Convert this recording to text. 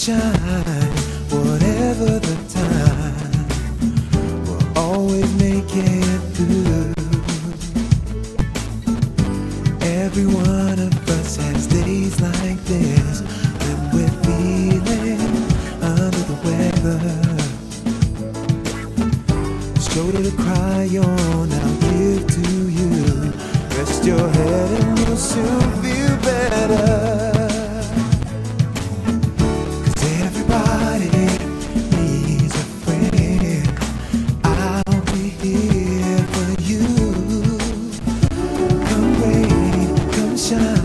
sunshine, whatever the time, we'll always make it through. Every one of us has days like this when we're feeling under the weather. Shoulder to cry on, I'll give to you. Rest your head. 있잖아.